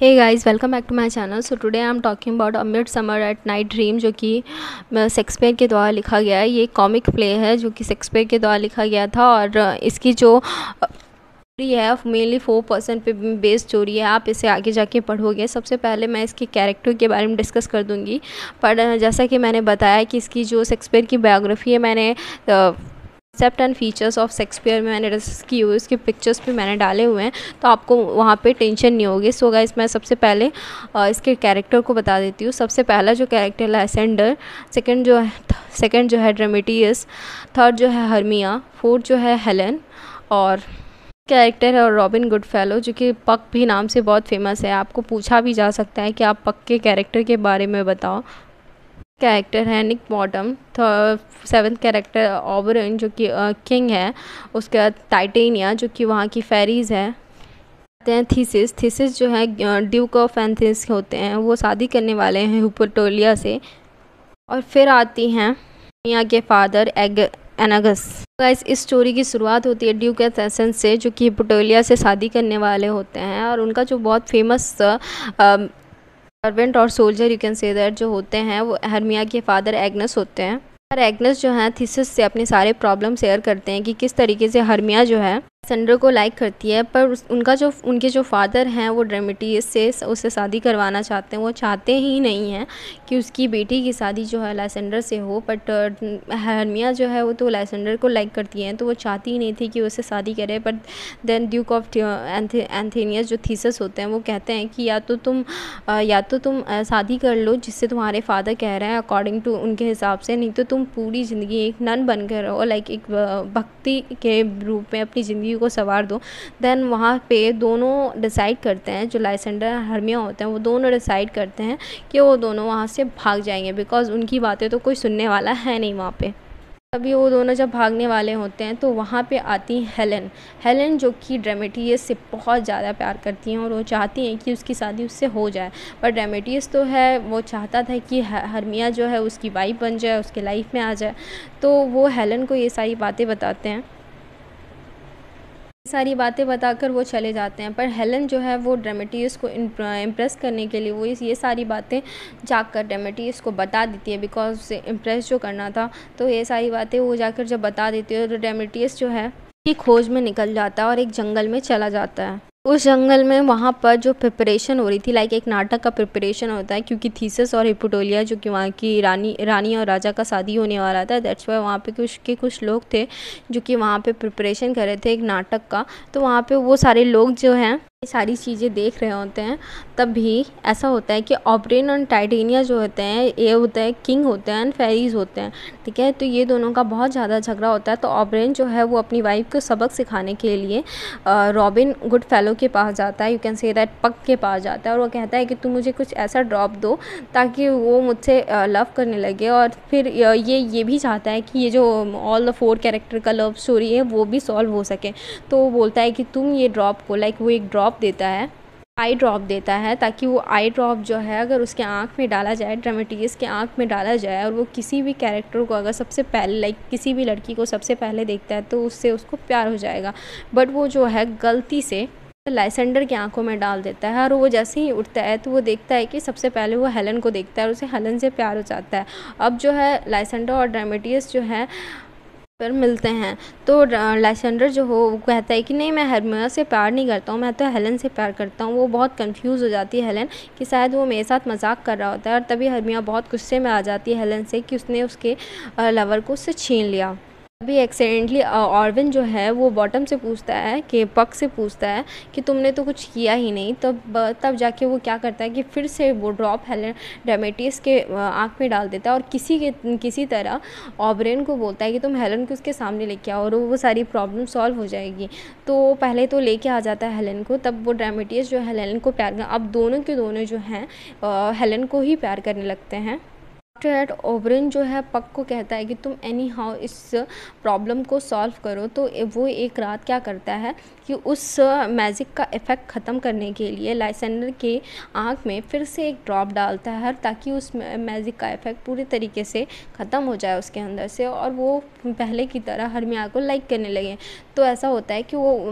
Hey guys welcome back to my channel so today I am talking about a midsummer at night dream जो कि Shakespeare के द्वारा लिखा गया है। ये कॉमिक प्ले है, जो कि शेक्सपियर के द्वारा लिखा गया था और इसकी जो स्टोरी है मेनली फोर परसेंट पे बेस्ड स्टोरी है। आप इसे आगे जाके पढ़ोगे। सबसे पहले मैं इसके कैरेक्टर के बारे में डिस्कस कर दूँगी। पर जैसा कि मैंने बताया कि इसकी जो शेक्सपियर की बायोग्राफी है, मैंने concept and features of Shakespeare में मैंने डिस्कस की हुई, उसके पिक्चर्स भी मैंने डाले हुए हैं तो आपको वहाँ पे टेंशन नहीं होगी। सो गाइस मैं सबसे पहले इसके कैरेक्टर को बता देती हूँ। सबसे पहला जो कैरेक्टर है असेंडर सेकंड जो है सेकंड जो है ड्रामेटियस थर्ड जो है हरमिया फोर्थ जो है हेलन और कैरेक्टर है और रॉबिन गुड फेलो जो कि पक भी नाम से बहुत फ़ेमस है। आपको पूछा भी जा सकता है कि आप पक के कैरेक्टर के बारे में बताओ। कैरेक्टर है Nick Bottom seventh character Oberon जो कि किंग है. उसके बाद टाइटेनिया जो कि वहाँ की फेरीज़ है. हैं थीसिस थीसिस जो है ड्यूक ऑफ़ एंथिस होते हैं. वो शादी करने वाले हैं हुपोटोलिया से. और फिर आती हैं मियाँ के फादर एग एनागस गाइस इस स्टोरी की शुरुआत होती है ड्यूक एसेंस से, जो कि हिपोटोलिया से शादी करने वाले होते हैं. और उनका जो बहुत फ़ेमस सर्वेंट और soldier you can say that जो होते हैं, वो हरमिया के फादर एग्नस होते हैं। और एग्नस जो है थीसिस से अपने सारे प्रॉब्लम शेयर करते हैं कि किस तरीके से हरमिया जो है सेंडर को लाइक करती है, पर उनका जो, उनके जो फादर हैं, वो ड्रेमिटी से उससे शादी करवाना चाहते हैं, वो चाहते ही नहीं हैं कि उसकी बेटी की शादी जो है लाइसेंडर से हो बट हरमिया जो है वो तो लाइसेंडर को लाइक करती हैं तो वो चाहती ही नहीं थी कि उससे शादी करे बट देन ड्यूक ऑफ़ एंथेनियस जो थीसस होते हैं, वो कहते हैं कि या तो तुम या तो तुम शादी कर लो, जिससे तुम्हारे फादर कह रहे हैं अकॉर्डिंग टू उनके हिसाब से, नहीं तो तुम पूरी ज़िंदगी एक नन बन कर रहो लाइक एक भक्ति के रूप में अपनी ज़िंदगी को सवार दो। देन वहाँ पे दोनों डिसाइड करते हैं, जो लाइसेंडर हरमिया होते हैं, वो दोनों डिसाइड करते हैं कि वो दोनों वहाँ से भाग जाएँगे बिकॉज़ उनकी बातें तो कोई सुनने वाला है नहीं वहाँ पर तभी वो दोनों जब भागने वाले होते हैं तो वहाँ पे आती हेलन हेलन जो कि ड्रेमेटियस से बहुत ज़्यादा प्यार करती हैं और वो चाहती हैं कि उसकी शादी उससे हो जाए। पर ड्रेमेटियस तो है, वो चाहता था कि हरमिया जो है उसकी वाइफ बन जाए, उसके लाइफ में आ जाए। तो वो हेलन को ये सारी बातें बताते हैं। सारी बातें बताकर वो चले जाते हैं, पर हेलन जो है वो डेमेटियस को इम्प्रेस करने के लिए वो ये सारी बातें जाकर डेमेटियस को बता देती है बिकॉज़ उसे इम्प्रेस जो करना था तो ये सारी बातें वो जाकर जब बता देती है तो डेमेटियस जो है, की खोज में निकल जाता है और एक जंगल में चला जाता है। उस जंगल में वहाँ पर जो प्रिपरेशन हो रही थी लाइक एक नाटक का प्रिपरेशन होता है, क्योंकि थीसस और हिपोटोलिया जो कि वहाँ की रानी रानी और राजा का शादी होने वाला था दैट्स वाई वहाँ पे कुछ के कुछ लोग थे, जो कि वहाँ पे प्रिपरेशन कर रहे थे एक नाटक का। तो वहाँ पे वो सारे लोग जो हैं सारी चीज़ें देख रहे होते हैं, तब भी ऐसा होता है कि ऑपरेन और टाइटेनिया जो होते हैं, ये होता है, किंग होते हैं एंड फेरीज होते हैं, ठीक है? तो ये दोनों का बहुत ज़्यादा झगड़ा होता है तो ऑपरेन जो है वो अपनी वाइफ को सबक सिखाने के लिए रॉबिन गुड फेलो के पास जाता है यू कैन से दैट पक के पास जाता है, और वो कहता है कि तुम मुझे कुछ ऐसा ड्रॉप दो, ताकि वो मुझसे लव करने लगे। और फिर ये ये भी चाहता है कि ये जो ऑल द फोर कैरेक्टर का लव स्टोरी है, वो भी सॉल्व हो सके। तो वो बोलता है कि तुम ये ड्रॉप को लाइक वो एक ड्रॉप देता है आई ड्रॉप देता है, ताकि वो आई ड्रॉप जो है, अगर उसके आँख में डाला जाए ड्रामेटिस के आँख में डाला जाए और वो किसी भी कैरेक्टर को अगर सबसे पहले लाइक किसी भी लड़की को सबसे पहले देखता है तो उससे उसको प्यार हो जाएगा। बट वो जो है, गलती से लाइसेंडर की आँखों में डाल देता है और वो जैसे ही उठता है तो वो देखता है कि सबसे पहले वो हेलन को देखता है और उसे हेलन से प्यार हो जाता है। अब जो है लाइसेंडर और ड्रामेटियस जो है पर मिलते हैं। तो लाइसेंडर जो हो, वो कहता है कि, नहीं, मैं हरमिया से प्यार नहीं करता हूँ, मैं तो हेलन से प्यार करता हूँ। वो बहुत कंफ्यूज हो जाती है हेलन कि शायद वो मेरे साथ मज़ाक कर रहा होता है और तभी हरमिया बहुत गुस्से में आ जाती है हेलन से कि उसने उसके लवर को उससे छीन लिया। अभी एक्सीडेंटली ऑर्विन जो है, वो बॉटम से पूछता है कि, पक से पूछता है कि तुमने तो कुछ किया ही नहीं, तब तब जाके वो क्या करता है कि फिर से वो ड्रॉप हेलन डेमेटिस के आँख में डाल देता है और किसी के, किसी तरह ऑबरेन को बोलता है कि तुम हेलन को उसके सामने लेके आओ और वो सारी प्रॉब्लम सॉल्व हो जाएगी। तो पहले तो लेके आ जाता है हेलन को, तब वो ड्रामेटियस जो है हेलन को प्यार अब दोनों के दोनों जो हैं हेलन को ही प्यार करने लगते हैं। आफ्टर एट ओबरन जो है पक को कहता है कि तुम एनी हाउ इस प्रॉब्लम को सॉल्व करो। तो वो एक रात क्या करता है कि उस मैजिक का इफ़ेक्ट ख़त्म करने के लिए लाइसेंडर के आँख में फिर से एक ड्रॉप डालता है ताकि उस मैजिक का इफ़ेक्ट पूरी तरीके से ख़त्म हो जाए उसके अंदर से और वो पहले की तरह हरमिया को लाइक करने लगे। तो ऐसा होता है कि वो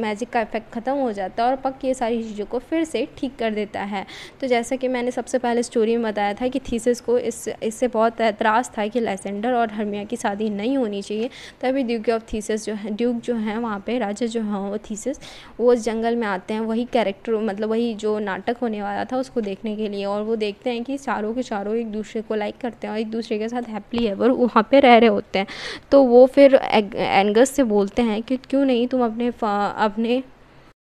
मैजिक का इफ़ेक्ट ख़त्म हो जाता है और पक ये सारी चीज़ों को फिर से ठीक कर देता है। तो जैसा कि मैंने सबसे पहले स्टोरी में बताया था कि थीसिस को इस, इससे बहुत एतराज़ था कि लेसेंडर और हरमिया की शादी नहीं होनी चाहिए, तभी ड्यूक ऑफ़ थीसिस जो है ड्यूक जो है वहाँ पर राजा जो है वो थीसिस वो उस जंगल में आते हैं, वही कैरेक्टर मतलब वही जो नाटक होने वाला था उसको देखने के लिए और वो देखते हैं कि चारों के चारों एक दूसरे को लाइक करते हैं और एक दूसरे के साथ हैप्पली एवर वहाँ पर रह रहे होते हैं। तो वो फिर एंगस से बोलते हैं कि क्यों नहीं तुम अपने अपने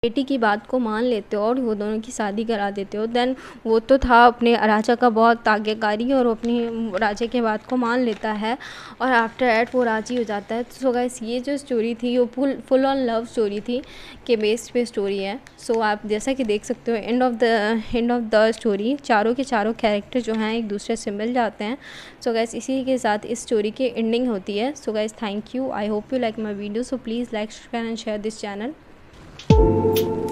बेटी की बात को मान लेते हो और वो दोनों की शादी करा देते हो देन वो तो था अपने राजा का बहुत आज्ञाकारी और अपनी राजा के बात को मान लेता है और आफ्टर एट वो राज़ी हो जाता है। सो गाइस ये जो स्टोरी थी, वो full full on love story थी के बेस पे स्टोरी है। सो आप जैसा कि देख सकते हो end of the end of the story चारों के चारों कैरेक्टर जो हैं, एक दूसरे से मिल जाते हैं। सो गाइस इसी के साथ इस स्टोरी की एंडिंग होती है। So guys thank you I hope you like my video so please like and share this channel Thank you.